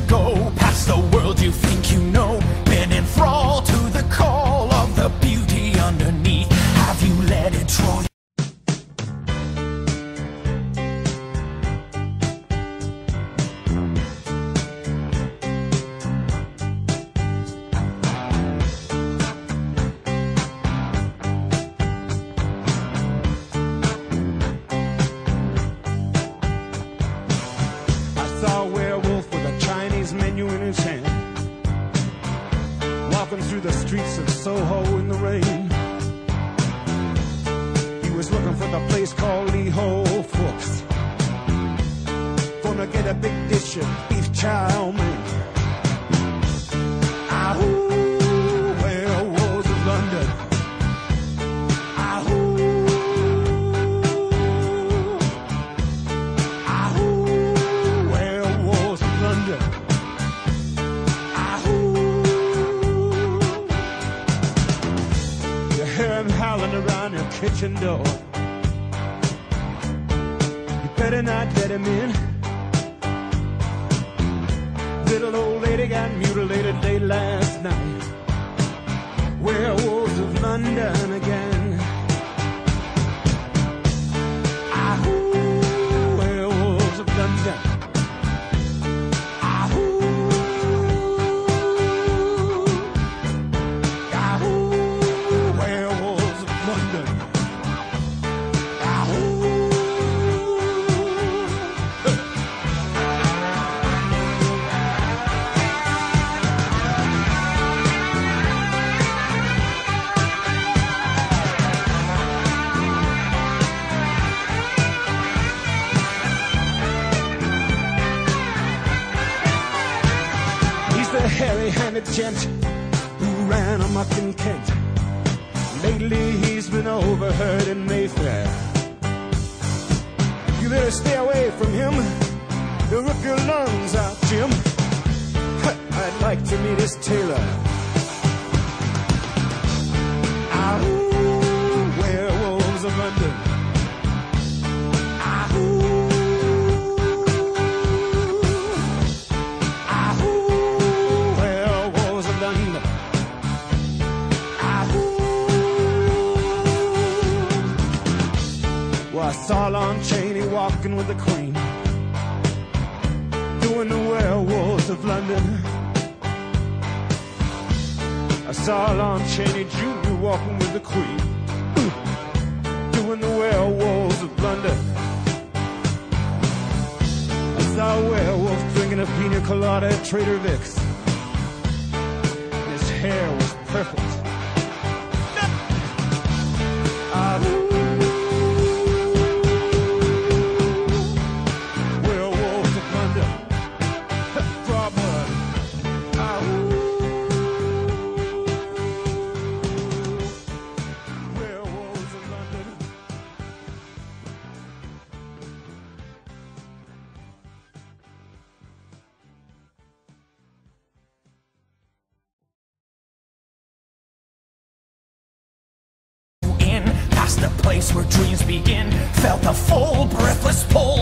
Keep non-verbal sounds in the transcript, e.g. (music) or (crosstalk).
to go past the world you think you know. Through the streets of Soho in the rain. He was looking for the place called Lee Ho Fooks. Gonna get a big dish of beef chow mein. Hear howling around your kitchen door. You better not let him in. Little old lady got mutilated late last night. Werewolves of London hairy-handed gent who ran amok in Kent. Lately he's been overheard in Mayfair. You better stay away from him. He'll rip your lungs out, Jim. (laughs) I'd like to meet his tailor. Well, I saw Lon Chaney walking with the Queen, doing the werewolves of London. I saw Lon Chaney Jr. walking with the Queen, doing the werewolves of London. I saw a werewolf drinking a pina colada at Trader Vic's. His hair was perfect. Place where dreams begin. Felt the full breathless pull